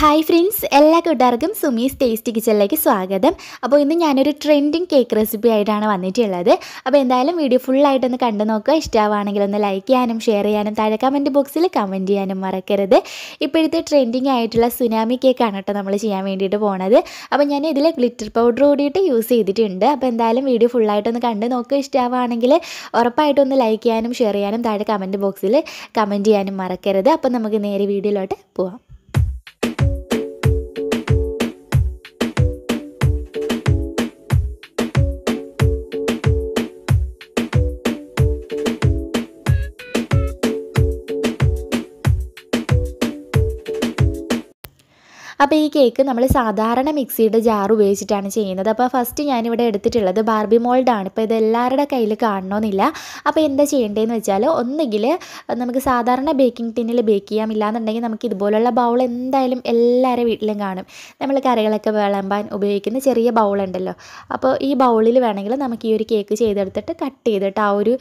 Hi friends എല്ലാ കൂട്ടുകാർക്കും Sumi's tasty കിച്ചണിലേക്ക് സ്വാഗതം. അപ്പോൾ ഇന്ന് ഞാനൊരു ട്രെൻഡിങ് കേക്ക് റെസിപ്പി ആയിട്ടാണ് വന്നിട്ടുള്ളത്. അപ്പോൾ എന്തായാലും വീഡിയോ ഫുള്ളായിട്ടൊന്ന് കണ്ടു നോക്കുക. ഇഷ്ടമാണെങ്കിൽ ഒന്ന് ലൈക്ക് ചെയ്യാനും ഷെയർ ചെയ്യാനും താഴെ കമന്റ് ബോക്സിൽ കമന്റ് ചെയ്യാനും മറക്കരുത്. ഇപ്പോഴത്തെ ട്രെൻഡിങ് ആയിട്ടുള്ള സുനാമി കേക്കാണ് കേട്ടോ നമ്മൾ ചെയ്യാൻ വേണ്ടിയിട്ട് പോണത്. അപ്പോൾ ഞാൻ ഇതിൽ ഗ്ലിറ്റർ പൗഡർ കൂടിയിട്ട് യൂസ് ചെയ്തിട്ടുണ്ട്. അപ്പോൾ എന്തായാലും വീഡിയോ ഫുള്ളായിട്ടൊന്ന് കണ്ടു നോക്കുക. ഇഷ്ടമാണെങ്കിൽ ഉറപ്പായിട്ടൊന്ന് ലൈക്ക് ചെയ്യാനും ഷെയർ ചെയ്യാനും താഴെ കമന്റ് ബോക്സിൽ കമന്റ് ചെയ്യാനും മറക്കരുത്. അപ്പോൾ നമുക്ക് നേരെ വീഡിയോയിലോട്ട് പോവാം. അപ്പോൾ ഈ കേക്ക് നമ്മൾ സാധാരണ മിക്സിയുടെ ജാർ ഉപയോഗിച്ചിട്ടാണ് ചെയ്യുന്നത്. അപ്പോൾ ഫസ്റ്റ് ഞാനിവിടെ എടുത്തിട്ടുള്ളത് ബാർബി മോൾഡാണ് ഇപ്പോൾ ഇത് എല്ലാവരുടെ കയ്യിൽ കാണണമെന്നില്ല അപ്പോൾ എന്താ ചെയ്യേണ്ടതെന്ന് വെച്ചാൽ ഒന്നുകിൽ നമുക്ക് സാധാരണ ബേക്കിംഗ് ടിന്നിൽ ബേക്ക് ചെയ്യാം. ഇല്ലാന്നുണ്ടെങ്കിൽ നമുക്ക് ഇതുപോലുള്ള ബൗൾ എന്തായാലും എല്ലാവരുടെ വീട്ടിലും കാണും. നമ്മൾ കറികളൊക്കെ വിളമ്പാൻ ഉപയോഗിക്കുന്ന ചെറിയ ബൗളുണ്ടല്ലോ അപ്പോൾ ഈ ബൗളിൽ വേണമെങ്കിൽ നമുക്ക് ഈ ഒരു കേക്ക് ചെയ്തെടുത്തിട്ട് കട്ട് ചെയ്തിട്ട് ആ ഒരു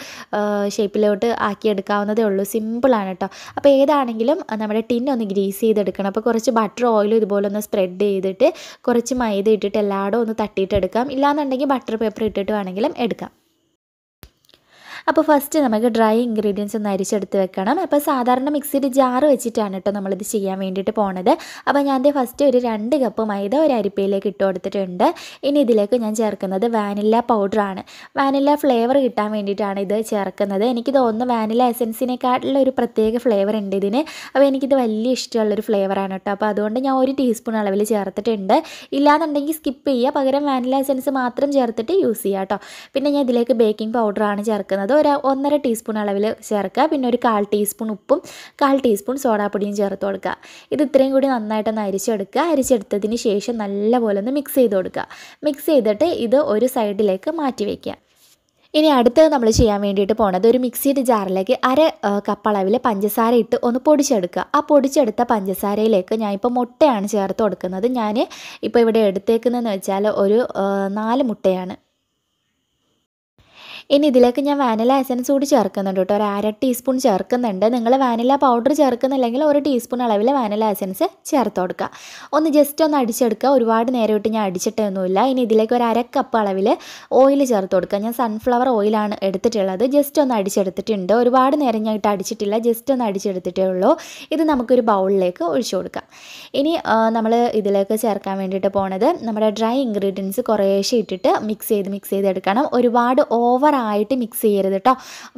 ഷേപ്പിലോട്ട് ആക്കിയെടുക്കാവുന്നതേ ഉള്ളൂ. സിമ്പിളാണ് കേട്ടോ അപ്പോൾ ഏതാണെങ്കിലും നമ്മുടെ ടിൻ ഒന്ന് ഗ്രീസ് ചെയ്തെടുക്കണം. അപ്പോൾ കുറച്ച് ബട്ടർ ഓയിൽ ഇതുപോലെ ഒന്ന് സ്പ്രെഡ് ചെയ്തിട്ട് കുറച്ച് മൈദ ഇട്ടിട്ട് എല്ലായിടും ഒന്ന് തട്ടിയിട്ടെടുക്കാം. ഇല്ലാന്നുണ്ടെങ്കിൽ ബട്ടർ പേപ്പർ ഇട്ടിട്ട് വേണമെങ്കിലും എടുക്കാം. അപ്പോൾ ഫസ്റ്റ് നമുക്ക് ഡ്രൈ ഇൻഗ്രീഡിയൻസ് ഒന്ന് അരിച്ചെടുത്ത് വെക്കണം. അപ്പോൾ സാധാരണ മിക്സിയുടെ ജാറ് വെച്ചിട്ടാണ് കേട്ടോ നമ്മളിത് ചെയ്യാൻ വേണ്ടിയിട്ട് പോണത്. അപ്പോൾ ഞാൻ ഫസ്റ്റ് ഒരു രണ്ട് കപ്പ് മൈദ ഒരു അരിപ്പയിലേക്ക് ഇട്ട് കൊടുത്തിട്ടുണ്ട്. ഇനി ഇതിലേക്ക് ഞാൻ ചേർക്കുന്നത് വാനില പൗഡറാണ് വാനില ഫ്ലേവർ കിട്ടാൻ വേണ്ടിയിട്ടാണ് ഇത് ചേർക്കുന്നത്. എനിക്ക് തോന്നുന്നു വാനില എസൻസിനെക്കാട്ടിലുള്ള ഒരു പ്രത്യേക ഫ്ലേവർ ഉണ്ട് ഇതിന്. അപ്പോൾ എനിക്കിത് വലിയ ഇഷ്ടമുള്ളൊരു ഫ്ലേവറാണ് കേട്ടോ. അപ്പോൾ അതുകൊണ്ട് ഞാൻ ഒരു ടീസ്പൂൺ അളവിൽ ചേർത്തിട്ടുണ്ട്. ഇല്ലാന്നുണ്ടെങ്കിൽ സ്കിപ്പ് ചെയ്യുക. പകരം വാനില എസൻസ് മാത്രം ചേർത്തിട്ട് യൂസ് ചെയ്യുക കേട്ടോ. പിന്നെ ഞാൻ ഇതിലേക്ക് ബേക്കിംഗ് പൗഡറാണ് ചേർക്കുന്നത്. ഒരു ഒന്നര ടീസ്പൂൺ അളവിൽ ചേർക്കുക. പിന്നെ ഒരു കാൽ ടീസ്പൂൺ ഉപ്പും കാൽ ടീസ്പൂൺ സോഡാപ്പൊടിയും ചേർത്ത് കൊടുക്കുക. ഇത് ഇത്രയും കൂടി നന്നായിട്ടൊന്ന് അരിച്ചെടുക്കുക. അരിച്ചെടുത്തതിന് ശേഷം നല്ലപോലെ ഒന്ന് മിക്സ് ചെയ്ത് കൊടുക്കുക. മിക്സ് ചെയ്തിട്ട് ഇത് ഒരു സൈഡിലേക്ക് മാറ്റി വയ്ക്കുക ഇനി അടുത്തത് നമ്മൾ ചെയ്യാൻ വേണ്ടിയിട്ട് പോണത് ഒരു മിക്സിയുടെ ജാറിലേക്ക് അര കപ്പ് അളവിൽ പഞ്ചസാര ഇട്ട് ഒന്ന് പൊടിച്ചെടുക്കുക. ആ പൊടിച്ചെടുത്ത പഞ്ചസാരയിലേക്ക് ഞാൻ ഇപ്പോൾ മുട്ടയാണ് ചേർത്ത് കൊടുക്കുന്നത്. ഞാൻ ഇപ്പോൾ ഇവിടെ എടുത്തേക്കുന്നതെന്ന് വെച്ചാൽ ഒരു നാല് മുട്ടയാണ്. ഇനി ഇതിലേക്ക് ഞാൻ വാനില എസൻസ് കൂടി ചേർക്കുന്നുണ്ട് കേട്ടോ. ഒരു അര ടീസ്പൂൺ ചേർക്കുന്നുണ്ട്. നിങ്ങൾ വാനില പൗഡർ ചേർക്കുന്നില്ലെങ്കിൽ ഒരു ടീസ്പൂൺ അളവിൽ വാനില എസൻസ് ചേർത്ത് കൊടുക്കുക. ഒന്ന് ജസ്റ്റ് ഒന്ന് അടിച്ചെടുക്കുക. ഒരുപാട് നേരം ഇട്ട് ഞാൻ അടിച്ചിട്ടൊന്നുമില്ല. ഇനി ഇതിലേക്ക് ഒരു അര കപ്പ് അളവിൽ ഓയിൽ ചേർത്ത് കൊടുക്കുക. ഞാൻ സൺഫ്ലവർ ഓയിലാണ് എടുത്തിട്ടുള്ളത്. ജസ്റ്റ് ഒന്ന് അടിച്ചെടുത്തിട്ടുണ്ട്. ഒരുപാട് നേരം ഞാൻ ഇട്ട് അടിച്ചിട്ടില്ല. ജസ്റ്റ് ഒന്ന് അടിച്ചെടുത്തിട്ടേ ഉള്ളൂ. ഇത് നമുക്കൊരു ബൗളിലേക്ക് ഒഴിച്ചു കൊടുക്കാം. ഇനി നമ്മൾ ഇതിലേക്ക് ചേർക്കാൻ വേണ്ടിയിട്ട് പോണത് നമ്മുടെ ഡ്രൈ ഇൻഗ്രീഡിയൻസ് കുറേശ്ശെ ഇട്ടിട്ട് മിക്സ് ചെയ്ത് മിക്സ് ചെയ്തെടുക്കണം ഒരുപാട് ഓവർ ആയിട്ട് മിക്സ് ചെയ്യരുത് കേട്ടോ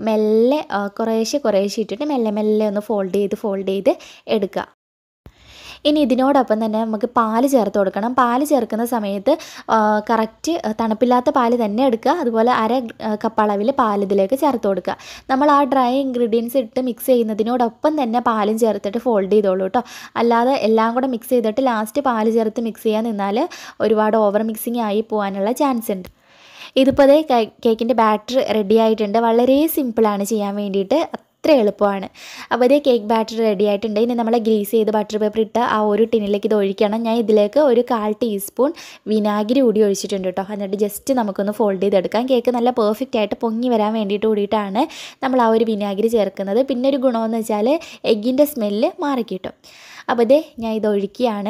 മെല്ലെ കുറേശ്ശെ കുറേശ്ശെ ഇട്ടിട്ട് മെല്ലെ മെല്ലെ ഒന്ന് ഫോൾഡ് ചെയ്ത് ഫോൾഡ് ചെയ്ത് എടുക്കുക. ഇനി ഇതിനോടൊപ്പം തന്നെ നമുക്ക് പാൽ ചേർത്ത് കൊടുക്കണം. പാൽ ചേർക്കുന്ന സമയത്ത് കറക്റ്റ് തണുപ്പില്ലാത്ത പാൽ തന്നെ എടുക്കുക. അതുപോലെ അര കപ്പ് അളവിൽ പാൽ ഇതിലേക്ക് ചേർത്ത് കൊടുക്കുക. നമ്മൾ ആ ഡ്രൈ ഇൻഗ്രീഡിയൻസ് ഇട്ട് മിക്സ് ചെയ്യുന്നതിനോടൊപ്പം തന്നെ പാലും ചേർത്തിട്ട് ഫോൾഡ് ചെയ്തോളൂ കേട്ടോ അല്ലാതെ എല്ലാം കൂടെ മിക്സ് ചെയ്തിട്ട് ലാസ്റ്റ് പാൽ ചേർത്ത് മിക്സ് ചെയ്യാൻ നിന്നാൽ ഒരുപാട് ഓവർ മിക്സിങ് ആയി പോകാനുള്ള ചാൻസ് ഉണ്ട്. ഇതിപ്പോൾ അതേ കേക്കിന്റെ ബാറ്റർ റെഡി ആയിട്ടുണ്ട്. വളരെ സിമ്പിളാണ് ചെയ്യാൻ വേണ്ടിയിട്ട്. അത്ര എളുപ്പമാണ്. അപ്പോൾ ഇതേ കേക്ക് ബാറ്റർ റെഡി ആയിട്ടുണ്ട്. ഇനി നമ്മൾ ഗ്രീസ് ചെയ്ത് ബട്ടർ പേപ്പർ ഇട്ട് ആ ഒരു ടിന്നിലേക്ക് ഇത് ഒഴിക്കണം. ഞാൻ ഇതിലേക്ക് ഒരു കാൽ ടീസ്പൂൺ വിനാഗിരി കൂടി ഒഴിച്ചിട്ടുണ്ട് കേട്ടോ. എന്നിട്ട് ജസ്റ്റ് നമുക്കൊന്ന് ഫോൾഡ് ചെയ്തെടുക്കാം. കേക്ക് നല്ല പെർഫെക്റ്റ് ആയിട്ട് പൊങ്ങി വരാൻ വേണ്ടിയിട്ട് കൂടിയിട്ടാണ് നമ്മൾ ആ ഒരു വിനാഗിരി ചേർക്കുന്നത്. പിന്നെ ഒരു ഗുണമെന്ന് വെച്ചാൽ എഗ്ഗിന്റെ സ്മെല്ല് മാറിക്കിട്ടും. അപ്പോൾ ഇതേ ഞാൻ ഇത് ഒഴിക്കുകയാണ്.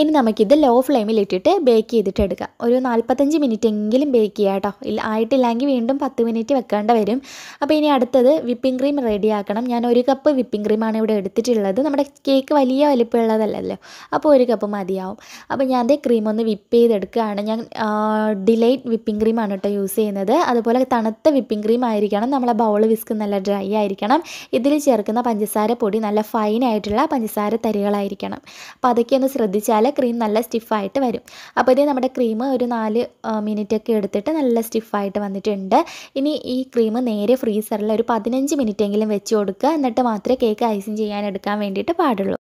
ഇനി നമുക്കിത് ലോ ഫ്ലെയിമിൽ ഇട്ടിട്ട് ബേക്ക് ചെയ്തിട്ട് എടുക്കാം ഒരു നാൽപ്പത്തഞ്ച് മിനിറ്റ് എങ്കിലും ബേക്ക് ചെയ്യാം കേട്ടോ ഇല്ല ആയിട്ടില്ലെങ്കിൽ വീണ്ടും പത്ത് മിനിറ്റ് വെക്കേണ്ട വരും. അപ്പോൾ ഇനി അടുത്തത് വിപ്പിംഗ് ക്രീം റെഡിയാക്കണം ഞാൻ ഒരു കപ്പ് വിപ്പിംഗ് ക്രീമാണ് ഇവിടെ എടുത്തിട്ടുള്ളത്. നമ്മുടെ കേക്ക് വലിയ വലിപ്പമുള്ളതല്ലല്ലോ. അപ്പോൾ ഒരു കപ്പ് മതിയാവും. അപ്പോൾ ഞാൻ അതേ ക്രീം ഒന്ന് വിപ്പ് ചെയ്തെടുക്കുകയാണ്. ഞാൻ ഡിലൈറ്റ് വിപ്പിംഗ് ക്രീമാണ് കേട്ടോ യൂസ് ചെയ്യുന്നത്. അതുപോലെ തണുത്ത വിപ്പിംഗ് ക്രീം ആയിരിക്കണം. നമ്മളെ ബൗൾ വിസ്ക് നല്ല ഡ്രൈ ആയിരിക്കണം. ഇതിൽ ചേർക്കുന്ന പഞ്ചസാര പൊടി നല്ല ഫൈൻ ആയിട്ടുള്ള പഞ്ചസാര തരികളായിരിക്കണം. അപ്പോൾ അതൊക്കെ ഒന്ന് ശ്രദ്ധിച്ചാൽ ക്രീം നല്ല സ്റ്റിഫായിട്ട് വരും. അപ്പോൾ ഇത് നമ്മുടെ ക്രീം ഒരു നാല് മിനിറ്റൊക്കെ എടുത്തിട്ട് നല്ല സ്റ്റിഫായിട്ട് വന്നിട്ടുണ്ട്. ഇനി ഈ ക്രീം നേരെ ഫ്രീസറിൽ ഒരു പതിനഞ്ച് മിനിറ്റെങ്കിലും വെച്ച് കൊടുക്കുക. എന്നിട്ട് മാത്രമേ കേക്ക് ഐസിങ് ചെയ്യാൻ എടുക്കാൻ വേണ്ടിയിട്ട് പാടുള്ളൂ.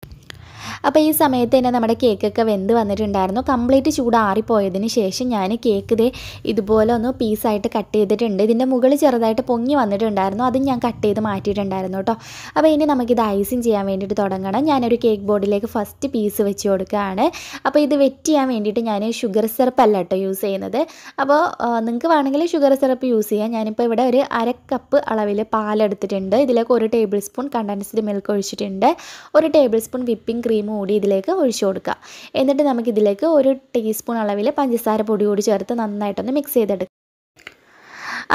അപ്പോൾ ഈ സമയത്ത് തന്നെ നമ്മുടെ കേക്കൊക്കെ വെന്ത് വന്നിട്ടുണ്ടായിരുന്നു. കംപ്ലീറ്റ് ചൂടാറിപ്പോയതിന് ശേഷം ഞാൻ കേക്ക് ഇതേ ഇതുപോലെ ഒന്ന് പീസായിട്ട് കട്ട് ചെയ്തിട്ടുണ്ട്. ഇതിന്റെ മുകളിൽ ചെറുതായിട്ട് പൊങ്ങി വന്നിട്ടുണ്ടായിരുന്നു. അതും ഞാൻ കട്ട് ചെയ്ത് മാറ്റിയിട്ടുണ്ടായിരുന്നു കേട്ടോ. അപ്പോൾ ഇനി നമുക്കിത് ഐസിങ് ചെയ്യാൻ വേണ്ടിയിട്ട് തുടങ്ങണം. ഞാനൊരു കേക്ക് ബോർഡിലേക്ക് ഫസ്റ്റ് പീസ് വെച്ച് കൊടുക്കുകയാണ്. അപ്പോൾ ഇത് വെറ്റ് ചെയ്യാൻ വേണ്ടിയിട്ട് ഞാൻ ഷുഗർ സിറപ്പ് അല്ല കേട്ടോ യൂസ് ചെയ്യുന്നത്. അപ്പോൾ നിങ്ങൾക്ക് വേണമെങ്കിൽ ഷുഗർ സിറപ്പ് യൂസ് ചെയ്യാം. ഞാനിപ്പോൾ ഇവിടെ ഒരു അര കപ്പ് അളവിൽ പാലെടുത്തിട്ടുണ്ട്. ഇതിലേക്ക് ഒരു ടേബിൾ സ്പൂൺ കണ്ടൻസ്ഡ് മിൽക്ക് ഒഴിച്ചിട്ടുണ്ട്. ഒരു ടേബിൾ സ്പൂൺ വിപ്പിംഗ് ക്രീമും മൂടി ഇതിലേക്ക് ഒഴിച്ചു കൊടുക്കുക. എന്നിട്ട് നമുക്കിതിലേക്ക് ഒരു ടീസ്പൂൺ അളവിൽ പഞ്ചസാര പൊടി കൂടി ചേർത്ത് നന്നായിട്ടൊന്ന് മിക്സ് ചെയ്തെടുക്കുക.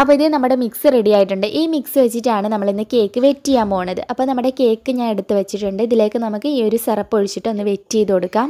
അപ്പോൾ ഇത് നമ്മുടെ മിക്സ് റെഡി ആയിട്ടുണ്ട്. ഈ മിക്സ് വെച്ചിട്ടാണ് നമ്മൾ നമ്മളിന്ന് കേക്ക് വെറ്റ് ചെയ്യാൻ പോകുന്നത് അപ്പോൾ നമ്മുടെ കേക്ക് ഞാൻ എടുത്ത് വെച്ചിട്ടുണ്ട്. ഇതിലേക്ക് നമുക്ക് ഈ ഒരു സിറപ്പ് ഒഴിച്ചിട്ട് ഒന്ന് വെറ്റ് ചെയ്ത് കൊടുക്കാം.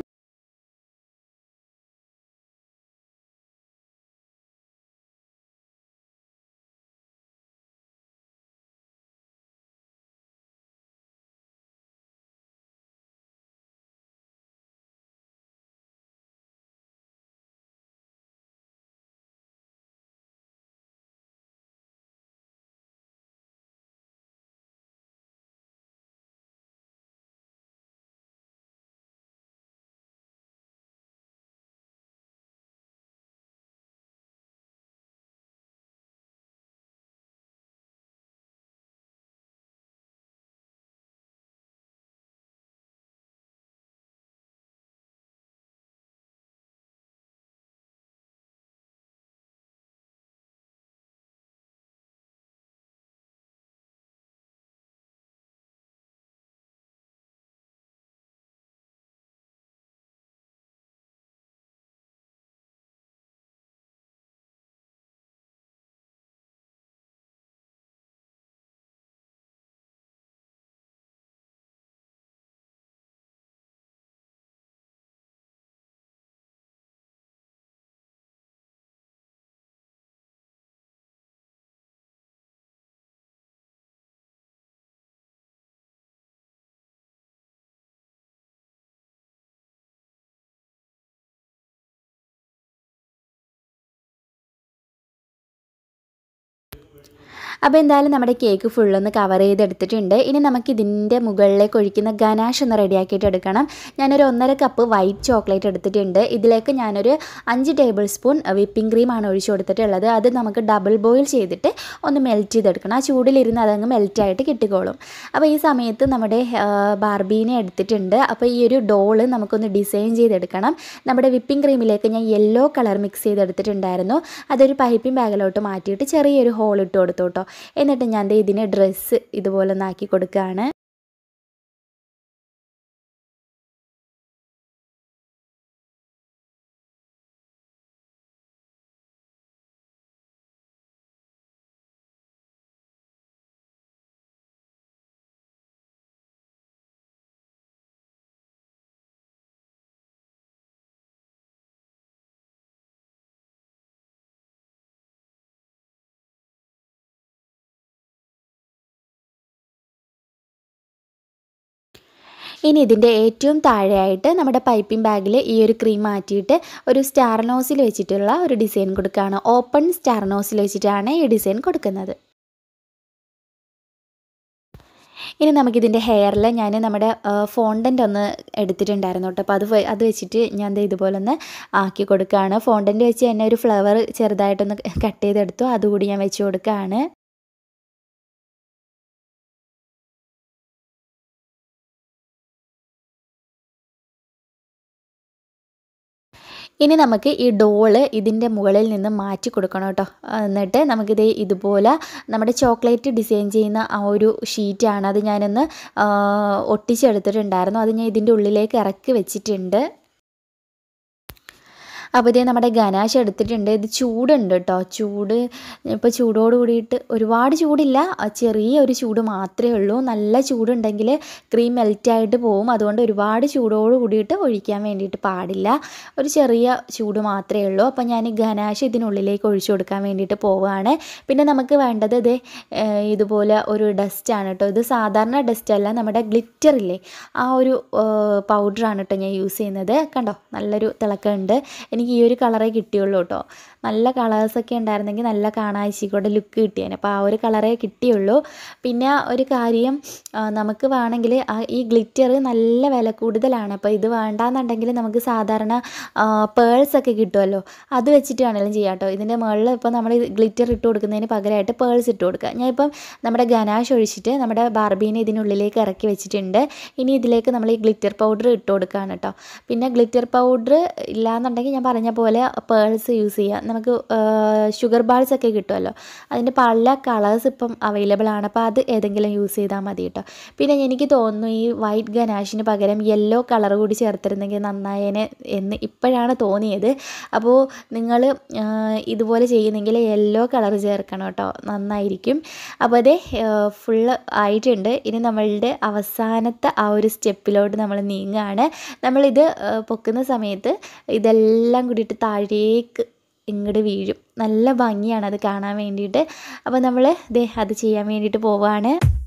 അപ്പോൾ എന്തായാലും നമ്മുടെ കേക്ക് ഫുള്ളൊന്ന് കവർ ചെയ്തെടുത്തിട്ടുണ്ട്. ഇനി നമുക്ക് ഇതിന്റെ മുകളിലേക്ക് ഒഴിക്കുന്ന ഗനാഷ് ഒന്ന് റെഡിയാക്കിയിട്ട് എടുക്കണം. ഞാനൊരു ഒന്നര കപ്പ് വൈറ്റ് ചോക്ലേറ്റ് എടുത്തിട്ടുണ്ട്. ഇതിലേക്ക് ഞാനൊരു അഞ്ച് ടേബിൾ സ്പൂൺ വിപ്പിംഗ് ക്രീമാണ് ഒഴിച്ചു കൊടുത്തിട്ടുള്ളത്. അത് നമുക്ക് ഡബിൾ ബോയിൽ ചെയ്തിട്ട് ഒന്ന് മെൽറ്റ് ചെയ്തെടുക്കണം. ആ ചൂടിലിരുന്ന് അതങ്ങ് മെൽറ്റായിട്ട് കിട്ടിക്കോളും. അപ്പോൾ ഈ സമയത്ത് നമ്മുടെ ബാർബീനെ എടുത്തിട്ടുണ്ട്. അപ്പോൾ ഈ ഒരു ഡോൾ നമുക്കൊന്ന് ഡിസൈൻ ചെയ്തെടുക്കണം. നമ്മുടെ വിപ്പിംഗ് ക്രീമിലേക്ക് ഞാൻ യെല്ലോ കളർ മിക്സ് ചെയ്തെടുത്തിട്ടുണ്ടായിരുന്നു. അതൊരു പൈപ്പിംഗ് ബാഗിലോട്ട് മാറ്റിയിട്ട് ചെറിയൊരു ഹോൾ ഇട്ട് കൊടുത്തു കേട്ടോ. എന്നിട്ട് ഞാൻ ഇതിനെ ഡ്രസ്സ് ഇതുപോലെ ഒന്നാക്കി കൊടുക്കുകയാണ്. ഇനി ഇതിന്റെ ഏറ്റവും താഴെയായിട്ട് നമ്മുടെ പൈപ്പിംഗ് ബാഗിൽ ഈ ഒരു ക്രീം മാറ്റിയിട്ട് ഒരു സ്റ്റാർ നോസിൽ വെച്ചിട്ടുള്ള ഒരു ഡിസൈൻ കൊടുക്കുകയാണ്. ഓപ്പൺ സ്റ്റാർ നോസിൽ വെച്ചിട്ടാണ് ഈ ഡിസൈൻ കൊടുക്കുന്നത്. ഇനി നമുക്കിതിന്റെ ഹെയറിൽ ഞാൻ നമ്മുടെ ഫോണ്ടന്റ് ഒന്ന് എടുത്തിട്ടുണ്ടായിരുന്നു കേട്ടോ. അപ്പോൾ അത് അത് വെച്ചിട്ട് ഞാൻ ഇതുപോലെ ഒന്ന് ആക്കി കൊടുക്കുകയാണ്. ഫോണ്ടന്റ് വെച്ച് തന്നെ ഒരു ഫ്ലവർ ചെറുതായിട്ടൊന്ന് കട്ട് ചെയ്തെടുത്തു. അതുകൂടി ഞാൻ വെച്ച് കൊടുക്കുകയാണ്. ഇനി നമുക്ക് ഈ ഡോൾ ഇതിന്റെ മുകളിൽ നിന്ന് മാറ്റി കൊടുക്കണം കേട്ടോ. എന്നിട്ട് നമുക്കിത് ഇതുപോലെ നമ്മുടെ ചോക്ലേറ്റ് ഡിസൈൻ ചെയ്യുന്ന ആ ഒരു ഷീറ്റാണ് അത് ഞാനൊന്ന് ഒട്ടിച്ചെടുത്തിട്ടുണ്ടായിരുന്നു. അത് ഞാൻ ഇതിന്റെ ഉള്ളിലേക്ക് ഇറക്കി വെച്ചിട്ടുണ്ട്. അപ്പോൾ ഇതേ നമ്മുടെ ഗനാശ എടുത്തിട്ടുണ്ട്. ഇത് ചൂടുണ്ട് കേട്ടോ ചൂട് ഇപ്പോൾ ചൂടോട് കൂടിയിട്ട് ഒരുപാട് ചൂടില്ല. ചെറിയ ഒരു ചൂട് മാത്രമേ ഉള്ളൂ. നല്ല ചൂടുണ്ടെങ്കിൽ ക്രീം മെൽറ്റായിട്ട് പോവും. അതുകൊണ്ട് ഒരുപാട് ചൂടോട് കൂടിയിട്ട് ഒഴിക്കാൻ വേണ്ടിയിട്ട് പാടില്ല. ഒരു ചെറിയ ചൂട് മാത്രമേ ഉള്ളൂ. അപ്പോൾ ഞാൻ ഗനാശ് ഇതിനുള്ളിലേക്ക് ഒഴിച്ചു കൊടുക്കാൻ വേണ്ടിയിട്ട് പോവുകയാണ്. പിന്നെ നമുക്ക് വേണ്ടത് ഇത് ഇതുപോലെ ഒരു ഡസ്റ്റാണ് കേട്ടോ ഇത് സാധാരണ ഡസ്റ്റ് അല്ല. നമ്മുടെ ഗ്ലിറ്ററില്ലേ ആ ഒരു പൗഡറാണ് കേട്ടോ ഞാൻ യൂസ് ചെയ്യുന്നത്. കണ്ടോ? നല്ലൊരു തിളക്കമുണ്ട്. എനിക്ക് ഈ ഒരു കളറേ കിട്ടിയുള്ളൂ കേട്ടോ നല്ല കളേഴ്സൊക്കെ ഉണ്ടായിരുന്നെങ്കിൽ നല്ല കാണാഴ്ചക്കൂടെ ലുക്ക് കിട്ടിയേനെ. അപ്പോൾ ആ ഒരു കളറേ കിട്ടിയുള്ളൂ. പിന്നെ ഒരു കാര്യം നമുക്ക് വേണമെങ്കിൽ ഈ ഗ്ലിറ്റർ നല്ല വില കൂടുതലാണ്. അപ്പോൾ ഇത് വേണ്ടാന്നുണ്ടെങ്കിൽ നമുക്ക് സാധാരണ പേഴ്സൊക്കെ കിട്ടുമല്ലോ അത് വെച്ചിട്ട് വേണമെങ്കിലും ചെയ്യാം കേട്ടോ ഇതിന്റെ മുകളിൽ ഇപ്പോൾ നമ്മൾ ഗ്ലിറ്റർ ഇട്ട് കൊടുക്കുന്നതിന് പകരമായിട്ട് പേൾസ് ഇട്ട് കൊടുക്കുക. ഞാൻ ഇപ്പം നമ്മുടെ ഗനാഷ് ഒഴിച്ചിട്ട് നമ്മുടെ ബാർബീനെ ഇതിനുള്ളിലേക്ക് ഇറക്കി വെച്ചിട്ടുണ്ട്. ഇനി ഇതിലേക്ക് നമ്മൾ ഈ ഗ്ലിറ്റർ പൗഡർ ഇട്ട് കൊടുക്കുകയാണ് കേട്ടോ പിന്നെ ഗ്ലിറ്റർ പൗഡർ ഇല്ലാന്നുണ്ടെങ്കിൽ ഞാൻ പറഞ്ഞ പോലെ പേൾസ് യൂസ് ചെയ്യുക നമുക്ക് ഷുഗർ ബാൾസ് ഒക്കെ കിട്ടുമല്ലോ. അതിന്റെ പല കളേഴ്സ് ഇപ്പം അവൈലബിൾ ആണ്. അപ്പോൾ അത് ഏതെങ്കിലും യൂസ് ചെയ്താൽ മതി കേട്ടോ. പിന്നെ എനിക്ക് തോന്നുന്നു ഈ വൈറ്റ് ഗനാഷിന് പകരം യെല്ലോ കളർ കൂടി ചേർത്തിരുന്നെങ്കിൽ നന്നായേനെ എന്ന് ഇപ്പോഴാണ് തോന്നിയത്. അപ്പോൾ നിങ്ങൾ ഇതുപോലെ ചെയ്യുന്നെങ്കിൽ യെല്ലോ കളർ ചേർക്കണം കേട്ടോ. നന്നായിരിക്കും. അപ്പോൾ അതേ ഫുള്ള് ആയിട്ടുണ്ട്. ഇനി നമ്മളുടെ അവസാനത്തെ ആ ഒരു സ്റ്റെപ്പിലോട്ട് നമ്മൾ നീങ്ങുകയാണ് നമ്മളിത് പൊക്കുന്ന സമയത്ത് ഇതെല്ലാം കൂടിയിട്ട് താഴേക്ക് ഇങ്ങോട്ട് വീഴും. നല്ല ഭംഗിയാണ് അത് കാണാൻ വേണ്ടിയിട്ട്. അപ്പോൾ നമ്മൾ ദേ അത് ചെയ്യാൻ വേണ്ടിയിട്ട് പോവുകയാണ്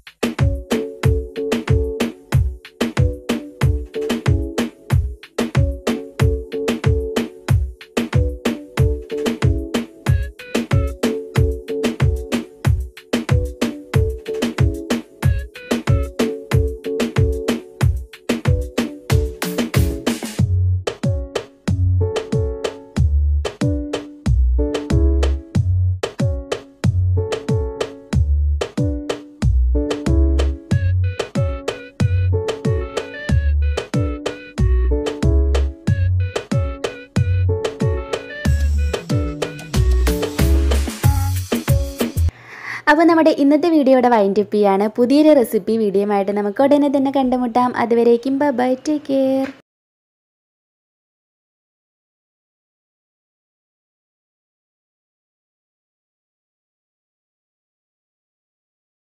അപ്പോൾ നമ്മുടെ ഇന്നത്തെ വീഡിയോയുടെ വൈൻഡപ്പ് ചെയ്യാണ്. പുതിയൊരു റെസിപ്പി വീഡിയോ ആയിട്ട് നമുക്ക് ഉടനെ തന്നെ കണ്ടുമുട്ടാം. അതുവരേക്കും ബൈ ടേക്ക് കെയർ